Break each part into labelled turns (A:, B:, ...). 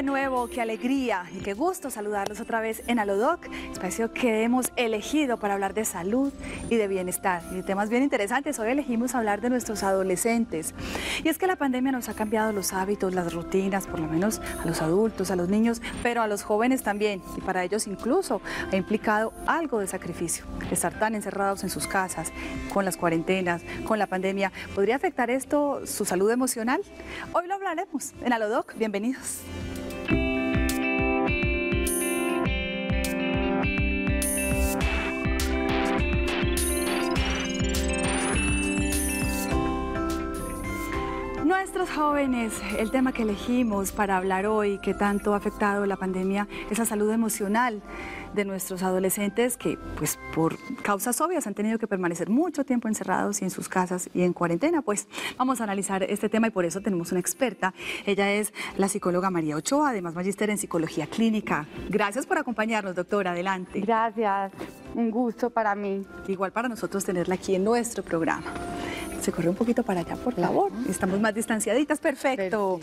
A: de nuevo, qué alegría y qué gusto saludarlos otra vez en Alodoc, espacio que hemos elegido para hablar de salud y de bienestar. Y temas bien interesantes, hoy elegimos hablar de nuestros adolescentes. Y es que la pandemia nos ha cambiado los hábitos, las rutinas, por lo menos a los adultos, a los niños, pero a los jóvenes también. Y para ellos incluso ha implicado algo de sacrificio. Estar tan encerrados en sus casas, con las cuarentenas, con la pandemia, ¿podría afectar esto su salud emocional? Hoy lo hablaremos en Alodoc. Bienvenidos. Nuestros jóvenes, el tema que elegimos para hablar hoy, que tanto ha afectado la pandemia, es la salud emocional de nuestros adolescentes que, pues, por causas obvias han tenido que permanecer mucho tiempo encerrados y en sus casas y en cuarentena. Pues vamos a analizar este tema y por eso tenemos una experta. Ella es la psicóloga María Ochoa, además magíster en psicología clínica. Gracias por acompañarnos, doctora. Adelante.
B: Gracias. Un gusto para mí.
A: Igual para nosotros tenerla aquí en nuestro programa. Se corre un poquito para allá, por favor. Estamos más distanciaditas. Perfecto.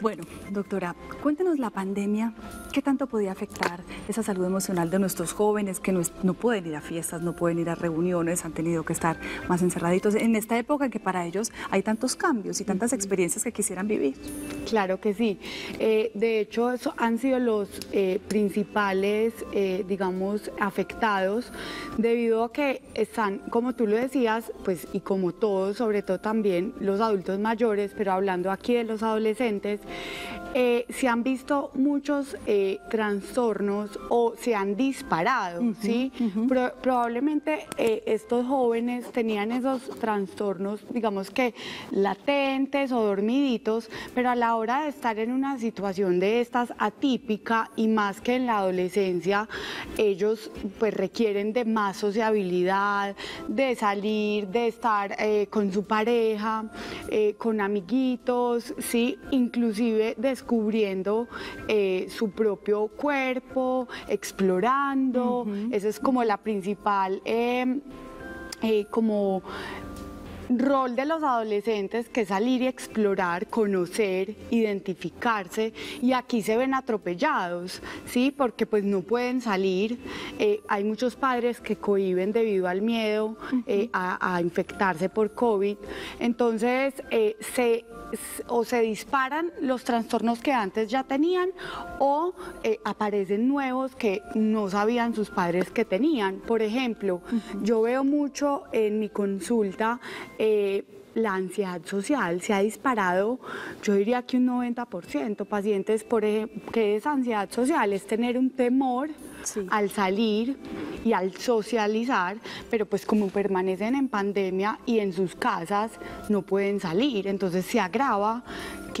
A: Bueno, doctora, cuéntenos la pandemia. ¿Qué tanto podía afectar esa salud emocional de nuestros jóvenes que no, no pueden ir a fiestas, no pueden ir a reuniones, han tenido que estar más encerraditos en esta época en que para ellos hay tantos cambios y tantas experiencias que quisieran vivir?
B: Claro que sí. Eh, de hecho, eso han sido los eh, principales, eh, digamos, afectados debido a que están, como tú lo decías, pues y como sobre todo también los adultos mayores, pero hablando aquí de los adolescentes, eh, se han visto muchos eh, trastornos o se han disparado, ¿sí? probablemente eh, estos jóvenes tenían esos trastornos, digamos que latentes o dormiditos, pero a la hora de estar en una situación de estas atípica y más que en la adolescencia, ellos pues requieren de más sociabilidad, de salir, de estar con su pareja, con amiguitos, ¿sí? Inclusive de descubriendo eh, su propio cuerpo, explorando. Esa es como la principal, em, eh, como rol de los adolescentes que es salir y explorar, conocer, identificarse. Y aquí se ven atropellados, ¿sí? Porque pues no pueden salir, eh, hay muchos padres que cohiben debido al miedo a, a, infectarse por COVID, entonces se o se disparan los trastornos que antes ya tenían o eh, aparecen nuevos que no sabían sus padres que tenían. Por ejemplo, yo veo mucho en mi consulta eh, la ansiedad social se ha disparado, yo diría que un 90%. Pacientes, por ejemplo, que es ansiedad social? Es tener un temor al salir y al socializar, pero pues como permanecen en pandemia y en sus casas no pueden salir, entonces se agrava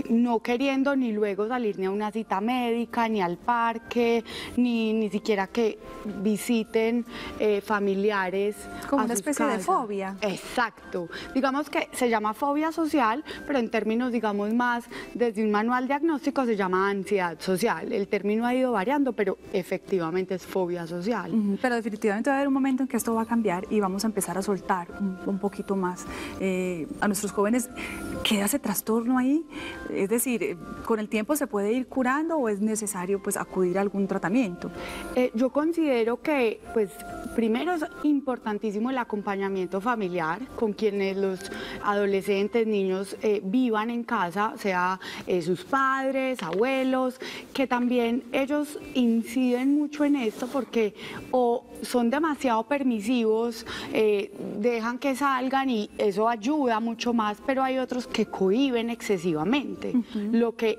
B: no queriendo ni luego salir ni a una cita médica, ni al parque, ni, ni siquiera que visiten eh, familiares.
A: Como una especie de fobia.
B: Exacto. Digamos que se llama fobia social, pero en términos, digamos, más desde un manual diagnóstico se llama ansiedad social. El término ha ido variando, pero efectivamente es fobia social.
A: Pero definitivamente va a haber un momento en que esto va a cambiar y vamos a empezar a soltar un, poquito más eh, a nuestros jóvenes. ¿Queda ese trastorno ahí? Es decir, eh, ¿con el tiempo se puede ir curando o es necesario pues, acudir a algún tratamiento?
B: Eh, yo considero que, pues, primero es importantísimo el acompañamiento familiar con quienes los adolescentes, niños eh, vivan en casa, sea sus padres, abuelos, que también ellos inciden mucho en esto porque o son demasiado permisivos, dejan que salgan y eso ayuda mucho más, pero hay otros que cohiben excesivamente lo que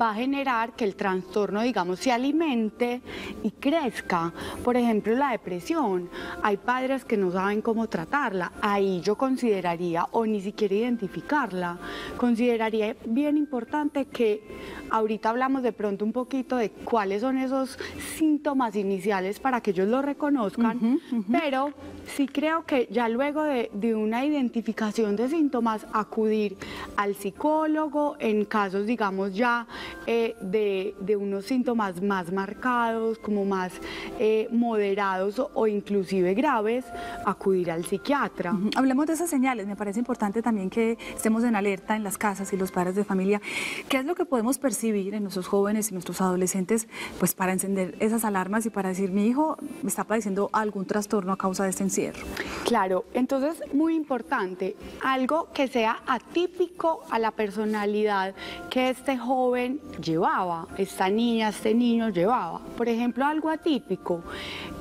B: va a generar que el trastorno, digamos, se alimente y crezca. Por ejemplo, la depresión. Hay padres que no saben cómo tratarla. Ahí yo consideraría, o ni siquiera identificarla, consideraría bien importante que ahorita hablamos de pronto un poquito de cuáles son esos síntomas iniciales para que ellos lo reconozcan, pero sí creo que ya luego de, de una identificación de síntomas, acudir al psicólogo en casos, digamos, ya eh, de, unos síntomas más marcados, como más eh, moderados o, inclusive graves, acudir al psiquiatra.
A: Hablemos de esas señales. Me parece importante también que estemos en alerta en las casas y los padres de familia. ¿Qué es lo que podemos percibir en nuestros jóvenes y nuestros adolescentes pues para encender esas alarmas y para decir mi hijo está padeciendo algún trastorno a causa de este encierro?
B: Claro, entonces muy importante, algo que sea atípico a la personalidad que este joven llevaba, esta niña, este niño llevaba. Por ejemplo, algo atípico,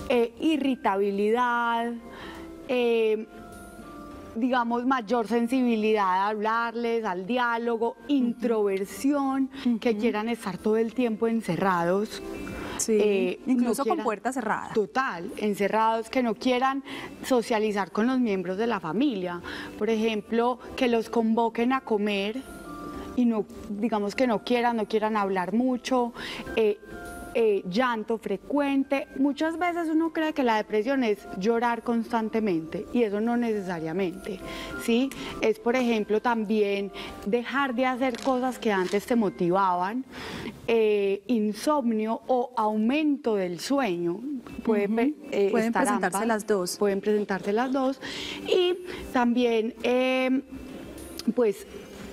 B: eh, irritabilidad, eh, digamos, mayor sensibilidad a hablarles, al diálogo, introversión, que quieran estar todo el tiempo encerrados.
A: Sí, eh, incluso con puertas cerradas.
B: Total, encerrados, que no quieran socializar con los miembros de la familia. Por ejemplo, que los convoquen a comer y no, digamos que no quieran, no quieran hablar mucho. Eh, eh, llanto frecuente. Muchas veces uno cree que la depresión es llorar constantemente y eso no necesariamente. ¿sí? Es, por ejemplo, también dejar de hacer cosas que antes te motivaban, eh, insomnio o aumento del sueño.
A: Puede, eh, pueden presentarse las dos.
B: Pueden presentarse las dos. Y también, pues,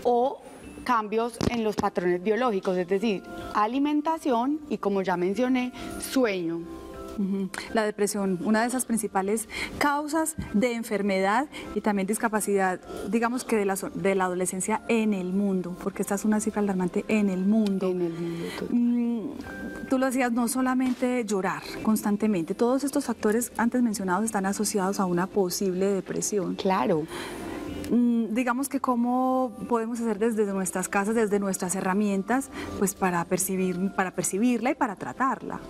B: o cambios en los patrones biológicos, es decir, alimentación y, como ya mencioné, sueño.
A: La depresión, una de esas principales causas de enfermedad y también discapacidad, digamos que de la, de la adolescencia en el mundo, porque esta es una cifra alarmante en el mundo.
B: En el mundo.
A: Mm, tú lo decías, no solamente llorar constantemente, todos estos factores antes mencionados están asociados a una posible depresión.
B: Claro.
A: Mm, digamos que cómo podemos hacer desde nuestras casas, desde nuestras herramientas, pues para percibir, para percibirla y para tratarla.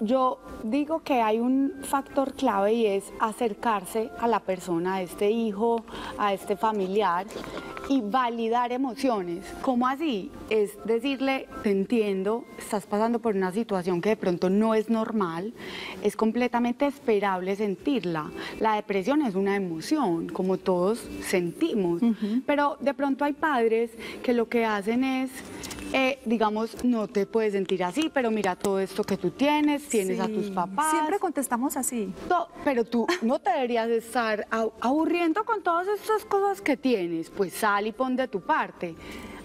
B: Yo digo que hay un factor clave y es acercarse a la persona, a este hijo, a este familiar y validar emociones. ¿Cómo así? Es decirle, te entiendo, estás pasando por una situación que de pronto no es normal, es completamente esperable sentirla. La depresión es una emoción, como todos sentimos, pero de pronto hay padres que lo que hacen es eh, digamos, no te puedes sentir así, pero mira todo esto que tú tienes, tienes a tus papás.
A: Siempre contestamos así.
B: pero tú no te deberías estar aburriendo con todas estas cosas que tienes, pues sal y pon de tu parte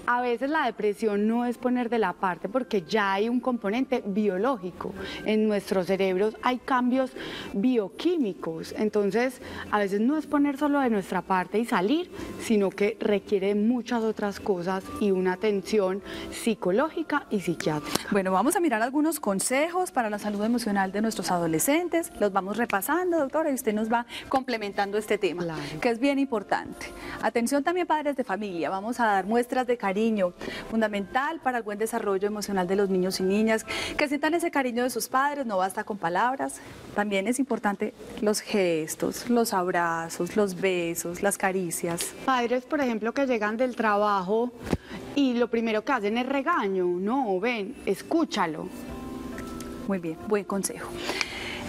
B: a veces la depresión no es poner de la parte porque ya hay un componente biológico. En nuestros cerebros hay cambios bioquímicos. Entonces, a veces no es poner solo de nuestra parte y salir, sino que requiere muchas otras cosas y una atención psicológica y psiquiátrica.
A: Bueno, vamos a mirar algunos consejos para la salud emocional de nuestros adolescentes. Los vamos repasando, doctora, y usted nos va complementando este tema, que es bien importante. Atención también padres de familia. Vamos a dar muestras de cariño cariño, fundamental para el buen desarrollo emocional de los niños y niñas, que sientan ese cariño de sus padres, no basta con palabras, también es importante los gestos, los abrazos, los besos, las caricias.
B: Padres, por ejemplo, que llegan del trabajo y lo primero que hacen es regaño, no, ven, escúchalo.
A: Muy bien, buen consejo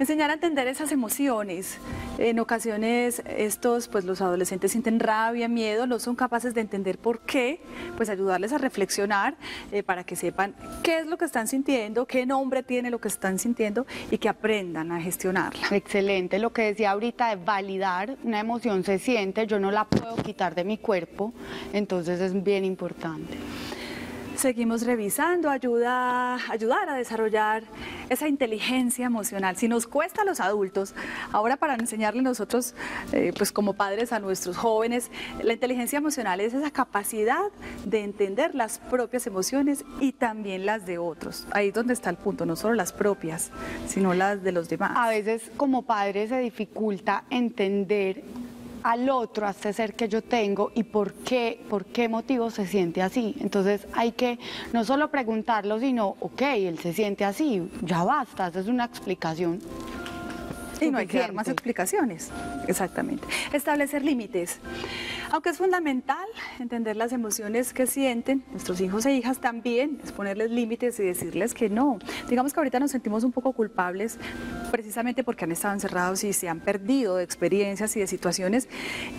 A: enseñar a entender esas emociones. En ocasiones estos, pues los adolescentes sienten rabia, miedo, no son capaces de entender por qué, pues ayudarles a reflexionar eh, para que sepan qué es lo que están sintiendo, qué nombre tiene lo que están sintiendo y que aprendan a gestionarla.
B: Excelente, lo que decía ahorita de validar, una emoción se siente, yo no la puedo quitar de mi cuerpo, entonces es bien importante.
A: Seguimos revisando, ayuda, ayudar a desarrollar esa inteligencia emocional. Si nos cuesta a los adultos, ahora para enseñarle nosotros, eh, pues como padres a nuestros jóvenes, la inteligencia emocional es esa capacidad de entender las propias emociones y también las de otros. Ahí es donde está el punto, no solo las propias, sino las de los demás.
B: A veces como padres se dificulta entender al otro, a este ser que yo tengo y por qué, por qué motivo se siente así. Entonces hay que no solo preguntarlo, sino, ok, él se siente así, ya basta, esa es una explicación
A: y no hay que dar más explicaciones. Exactamente. Establecer límites. Aunque es fundamental entender las emociones que sienten nuestros hijos e hijas también, es ponerles límites y decirles que no. Digamos que ahorita nos sentimos un poco culpables precisamente porque han estado encerrados y se han perdido de experiencias y de situaciones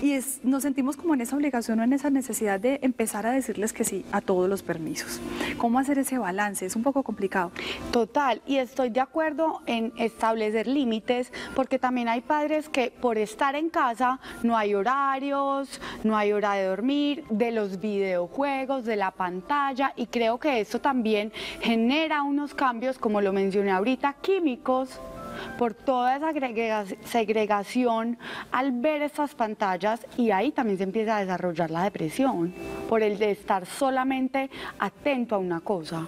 A: y nos sentimos como en esa obligación o en esa necesidad de empezar a decirles que sí a todos los permisos. ¿Cómo hacer ese balance? Es un poco complicado.
B: Total, y estoy de acuerdo en establecer límites porque también hay padres que por estar en casa no hay horarios, no hay hora de dormir, de los videojuegos, de la pantalla y creo que eso también genera unos cambios, como lo mencioné ahorita, químicos por toda esa segregación al ver estas pantallas y ahí también se empieza a desarrollar la depresión por el de estar solamente atento a una cosa.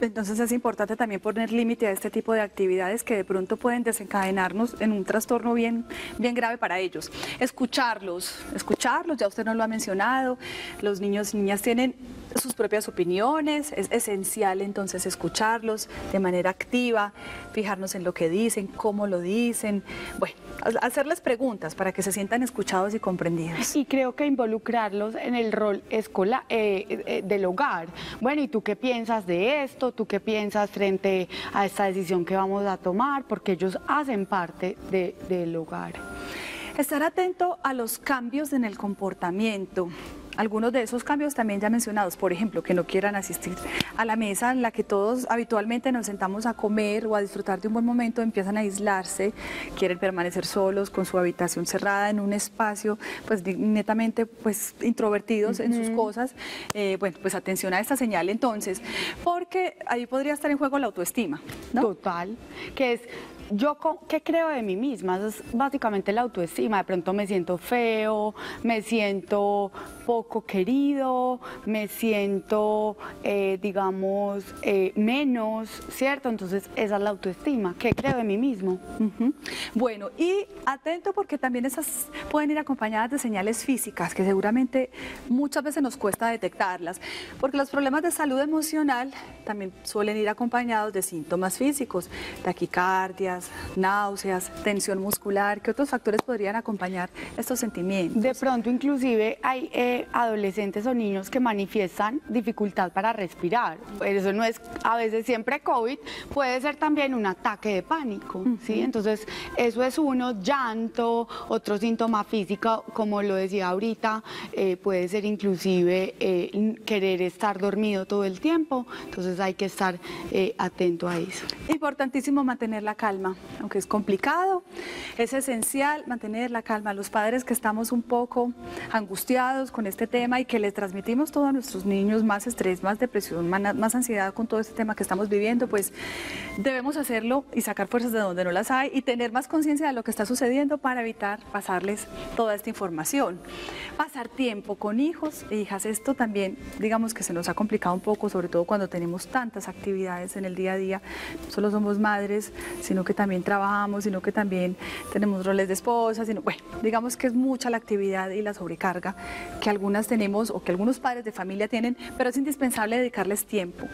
A: Entonces es importante también poner límite a este tipo de actividades que de pronto pueden desencadenarnos en un trastorno bien, bien grave para ellos. Escucharlos, escucharlos, ya usted no lo ha mencionado, los niños y niñas tienen sus propias opiniones, es esencial entonces escucharlos de manera activa, fijarnos en lo que dicen, cómo lo dicen, bueno, hacerles preguntas para que se sientan escuchados y comprendidos.
B: Y creo que involucrarlos en el rol escolar, eh, eh, del hogar. Bueno, ¿y tú qué piensas de esto? ¿Tú qué piensas frente a esta decisión que vamos a tomar? Porque ellos hacen parte del hogar.
A: Estar atento a los cambios en el comportamiento. Algunos de esos cambios también ya mencionados, por ejemplo, que no quieran asistir a la mesa en la que todos habitualmente nos sentamos a comer o a disfrutar de un buen momento, empiezan a aislarse, quieren permanecer solos con su habitación cerrada en un espacio, pues netamente pues introvertidos en sus cosas. Eh, bueno, pues atención a esta señal entonces, porque ahí podría estar en juego la autoestima, ¿no?
B: Total, que es yo qué creo de mí misma, es básicamente la autoestima, de pronto me siento feo, me siento poco querido, me siento, eh, digamos, eh, menos, ¿cierto? Entonces esa es la autoestima, ¿qué creo de mí mismo?
A: Bueno, y atento porque también esas pueden ir acompañadas de señales físicas que seguramente muchas veces nos cuesta detectarlas, porque los problemas de salud emocional también suelen ir acompañados de síntomas físicos, taquicardia, náuseas, tensión muscular, ¿qué otros factores podrían acompañar estos sentimientos?
B: De pronto inclusive hay eh, adolescentes o niños que manifiestan dificultad para respirar. Eso no es a veces siempre COVID, puede ser también un ataque de pánico, ¿sí? Entonces eso es uno, llanto, otro síntoma físico, como lo decía ahorita, eh, puede ser inclusive eh, querer estar dormido todo el tiempo, entonces hay que estar atento a eso.
A: Importantísimo mantener la calma aunque es complicado, es esencial mantener la calma. Los padres que estamos un poco angustiados con este tema y que les transmitimos todo a nuestros niños, más estrés, más depresión, más ansiedad con todo este tema que estamos viviendo, pues debemos hacerlo y sacar fuerzas de donde no las hay y tener más conciencia de lo que está sucediendo para evitar pasarles toda esta información. Pasar tiempo con hijos e hijas, esto también digamos que se nos ha complicado un poco, sobre todo cuando tenemos tantas actividades en el día a día. No solo somos madres, sino que también trabajamos, sino que también tenemos roles de esposa, sino, bueno, digamos que es mucha la actividad y la sobrecarga que algunas tenemos o que algunos padres de familia tienen, pero es indispensable dedicarles tiempo.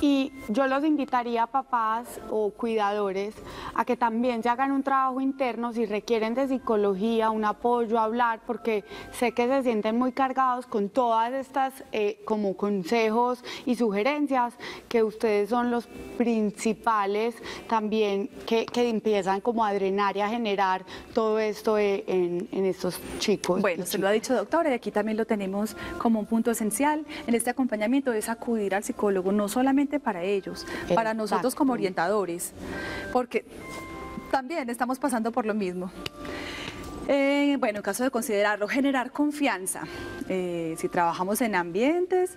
B: Y yo los invitaría papás o cuidadores a que también se hagan un trabajo interno si requieren de psicología, un apoyo, hablar, porque sé que se sienten muy cargados con todas estas eh, como consejos y sugerencias que ustedes son los principales también que, que empiezan como a drenar y a generar todo esto e, en, estos chicos.
A: Bueno, se lo ha dicho doctora y aquí también lo tenemos como un punto esencial en este acompañamiento, es acudir al psicólogo, no solamente para ellos, para nosotros como orientadores, porque también estamos pasando por lo mismo. Eh, bueno, en caso de considerarlo, generar confianza. Eh, si trabajamos en ambientes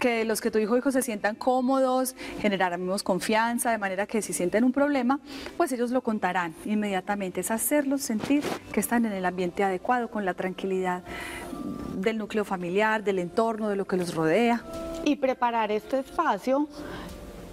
A: que los que tu hijo o hijo se sientan cómodos, generaremos confianza, de manera que si sienten un problema, pues ellos lo contarán inmediatamente. Es hacerlos sentir que están en el ambiente adecuado, con la tranquilidad del núcleo familiar, del entorno, de lo que los rodea.
B: Y preparar este espacio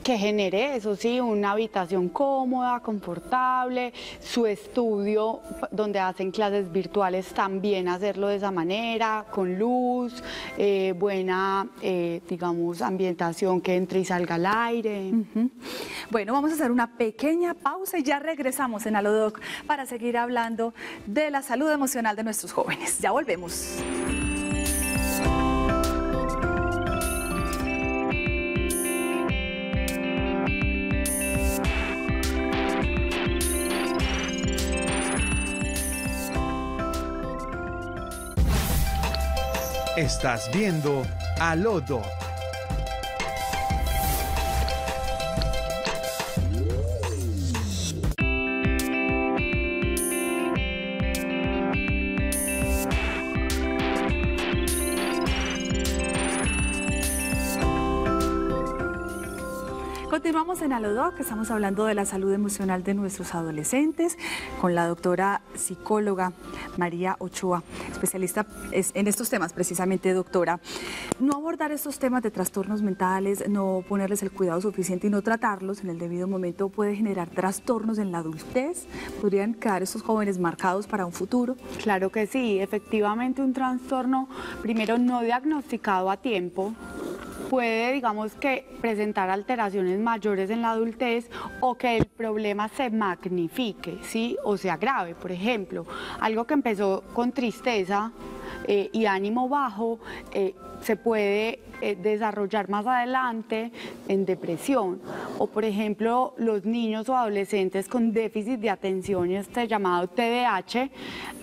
B: que genere eso, sí, una habitación cómoda, confortable, su estudio donde hacen clases virtuales también hacerlo de esa manera, con luz, eh, buena, eh, digamos, ambientación que entre y salga al aire.
A: Bueno, vamos a hacer una pequeña pausa y ya regresamos en Alodoc para seguir hablando de la salud emocional de nuestros jóvenes. Ya volvemos.
C: Estás viendo a Lodo.
A: Continuamos en Alodoc, estamos hablando de la salud emocional de nuestros adolescentes con la doctora psicóloga María Ochoa, especialista en estos temas precisamente, doctora. No abordar estos temas de trastornos mentales, no ponerles el cuidado suficiente y no tratarlos en el debido momento puede generar trastornos en la adultez. ¿Podrían quedar estos jóvenes marcados para un futuro?
B: Claro que sí, efectivamente un trastorno primero no diagnosticado a tiempo puede, digamos que, presentar alteraciones mayores en la adultez o que el problema se magnifique, ¿sí? O sea grave, por ejemplo, algo que empezó con tristeza eh, y ánimo bajo, eh, se puede eh, desarrollar más adelante en depresión. O por ejemplo, los niños o adolescentes con déficit de atención, este llamado TDAH,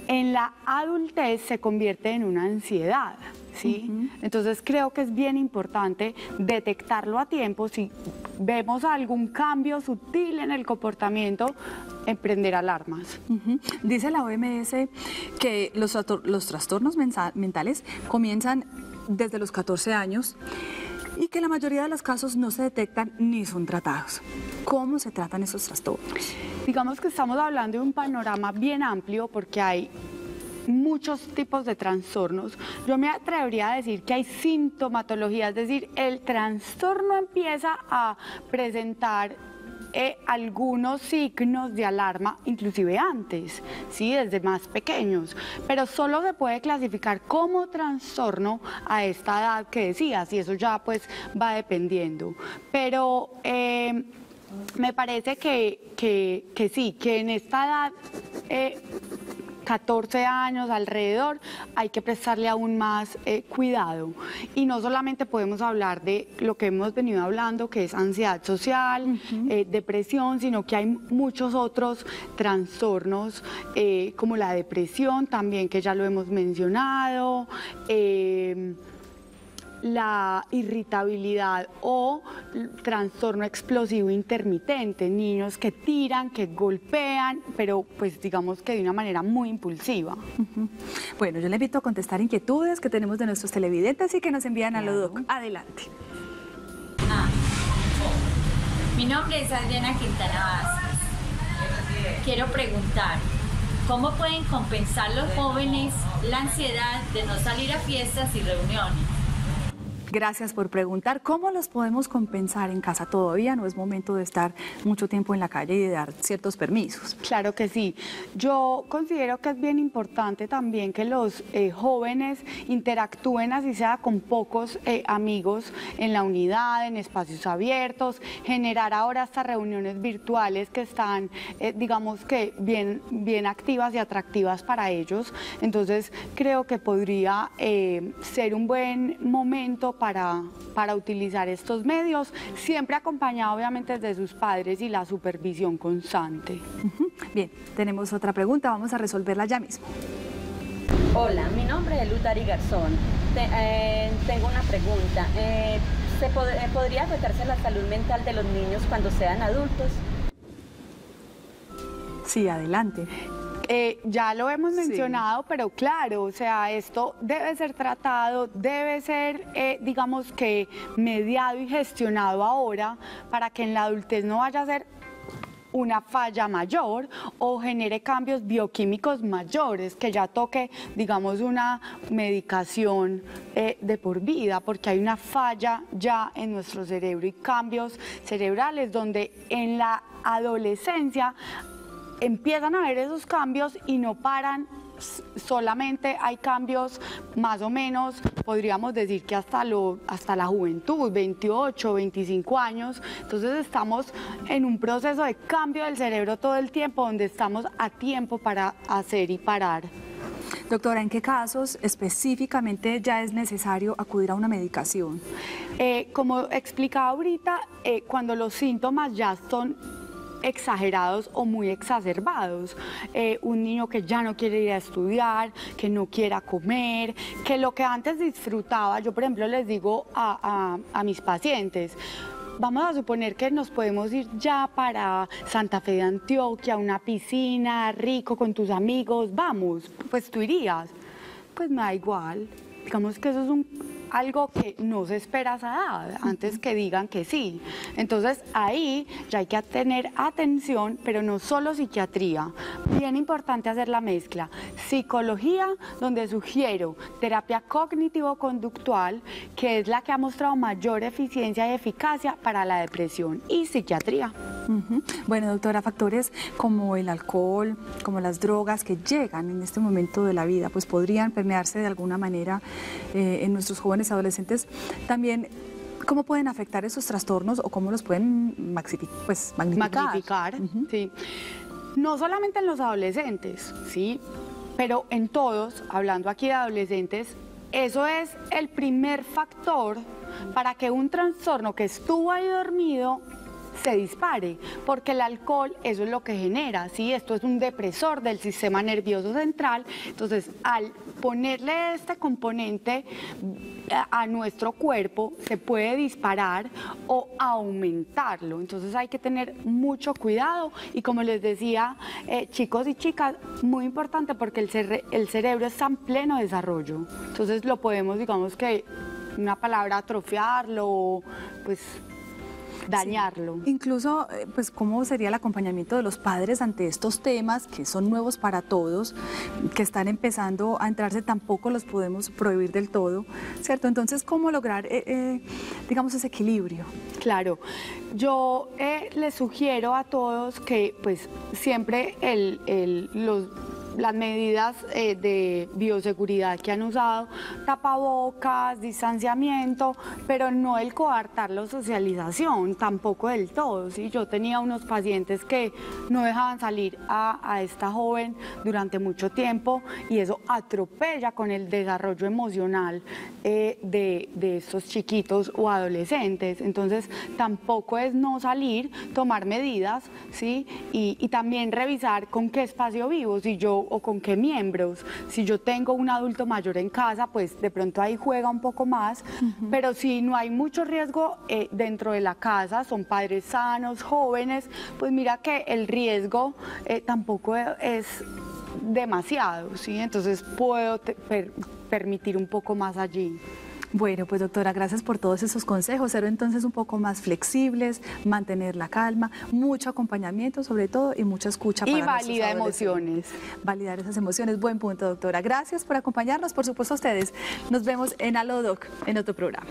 B: en la adultez se convierte en una ansiedad. ¿Sí? Entonces creo que es bien importante detectarlo a tiempo. Si vemos algún cambio sutil en el comportamiento, emprender alarmas.
A: Dice la OMS que los, los trastornos mentales comienzan desde los 14 años y que la mayoría de los casos no se detectan ni son tratados. ¿Cómo se tratan esos trastornos?
B: Digamos que estamos hablando de un panorama bien amplio porque hay muchos tipos de trastornos. Yo me atrevería a decir que hay sintomatología, es decir, el trastorno empieza a presentar eh, algunos signos de alarma, inclusive antes, ¿sí? desde más pequeños, pero solo se puede clasificar como trastorno a esta edad que decías, y eso ya pues va dependiendo. Pero eh, me parece que, que, sí, que en esta edad... Eh, 14 años alrededor, hay que prestarle aún más eh, cuidado. Y no solamente podemos hablar de lo que hemos venido hablando, que es ansiedad social, eh, depresión, sino que hay muchos otros trastornos, eh, como la depresión también, que ya lo hemos mencionado la irritabilidad o trastorno explosivo intermitente, niños que tiran, que golpean, pero pues digamos que de una manera muy impulsiva.
A: Bueno, yo le invito a contestar inquietudes que tenemos de nuestros televidentes y que nos envían a Lodoc. Adelante. Ah,
D: mi nombre es Adriana Quintana Vázquez. Quiero preguntar, ¿cómo pueden compensar los jóvenes la ansiedad de no salir a fiestas y reuniones?
A: Gracias por preguntar. ¿Cómo los podemos compensar en casa? Todavía no es momento de estar mucho tiempo en la calle y de dar ciertos permisos.
B: Claro que sí. Yo considero que es bien importante también que los eh, jóvenes interactúen así sea con pocos eh, amigos en la unidad, en espacios abiertos, generar ahora estas reuniones virtuales que están, eh, digamos que bien, bien activas y atractivas para ellos. Entonces creo que podría ser un buen momento para para, utilizar estos medios, siempre acompañado obviamente de sus padres y la supervisión constante.
A: Bien, tenemos otra pregunta, vamos a resolverla ya mismo.
E: Hola, mi nombre es Lutari Garzón. Eh, tengo una pregunta. Eh, ¿se eh, ¿Podría afectarse la salud mental de los niños cuando sean adultos?
A: Sí, adelante.
B: Eh, ya lo hemos mencionado, pero claro, o sea, esto debe ser tratado, debe ser, eh, digamos que, mediado y gestionado ahora para que en la adultez no vaya a ser una falla mayor o genere cambios bioquímicos mayores, que ya toque, digamos, una medicación eh, de por vida, porque hay una falla ya en nuestro cerebro y cambios cerebrales donde en la adolescencia empiezan a haber esos cambios y no paran solamente hay cambios más o menos, podríamos decir que hasta, lo, hasta la juventud, 28, 25 años. Entonces estamos en un proceso de cambio del cerebro todo el tiempo, donde estamos a tiempo para hacer y parar.
A: Doctora, ¿en qué casos específicamente ya es necesario acudir a una medicación?
B: Eh, como explicaba ahorita, eh, cuando los síntomas ya son exagerados o muy exacerbados. Eh, un niño que ya no quiere ir a estudiar, que no quiera comer, que lo que antes disfrutaba, yo por ejemplo les digo a, mis pacientes, vamos a suponer que nos podemos ir ya para Santa Fe de Antioquia, una piscina, rico con tus amigos, vamos, pues tú irías. Pues me da igual. Digamos que eso es un algo que no se espera esa edad, antes que digan que sí. Entonces ahí ya hay que tener atención, pero no solo psiquiatría. Bien importante hacer la mezcla. Psicología, donde sugiero terapia cognitivo-conductual, que es la que ha mostrado mayor eficiencia y eficacia para la depresión, y psiquiatría.
A: Bueno, doctora, factores como el alcohol, como las drogas que llegan en este momento de la vida, pues podrían permearse de alguna manera eh, en nuestros jóvenes adolescentes. También ¿Cómo pueden afectar esos trastornos o cómo los pueden pues,
B: magnificar? sí. No solamente en los adolescentes, sí, pero en todos, hablando aquí de adolescentes, eso es el primer factor para que un trastorno que estuvo ahí dormido se dispare, porque el alcohol eso es lo que genera, ¿sí? Esto es un depresor del sistema nervioso central, entonces al ponerle este componente eh, a nuestro cuerpo se puede disparar o aumentarlo, entonces hay que tener mucho cuidado. Y como les decía, eh, chicos y chicas, muy importante porque el, el cerebro está en pleno desarrollo, entonces lo podemos, digamos que una palabra atrofiarlo, pues dañarlo.
A: Incluso, eh, pues, ¿cómo sería el acompañamiento de los padres ante estos temas que son nuevos para todos, que están empezando a entrarse, tampoco los podemos prohibir del todo, ¿cierto? Entonces, ¿cómo lograr, eh, eh, digamos, ese equilibrio?
B: Claro, yo les sugiero a todos que, pues, siempre el, el, los las medidas eh, de bioseguridad que han usado, tapabocas, distanciamiento, pero no el coartar la socialización, tampoco del todo. ¿sí? Yo tenía unos pacientes que no dejaban salir a, esta joven durante mucho tiempo y eso atropella con el desarrollo emocional eh, de, de estos chiquitos o adolescentes. Entonces, tampoco es no salir, tomar medidas, ¿sí? Y, y también revisar con qué espacio vivo. Si yo o con qué miembros. Si yo tengo un adulto mayor en casa, pues de pronto ahí juega un poco más, pero si no hay mucho riesgo eh, dentro de la casa, son padres sanos, jóvenes, pues mira que el riesgo eh, tampoco es demasiado, ¿sí? Entonces puedo permitir un poco más allí.
A: Bueno, pues doctora, gracias por todos esos consejos. Ser entonces un poco más flexibles, mantener la calma, mucho acompañamiento sobre todo y mucha escucha.
B: Y validar emociones.
A: Validar esas emociones. Buen punto, doctora. Gracias por acompañarnos, por supuesto a ustedes. Nos vemos en Alodoc en otro programa.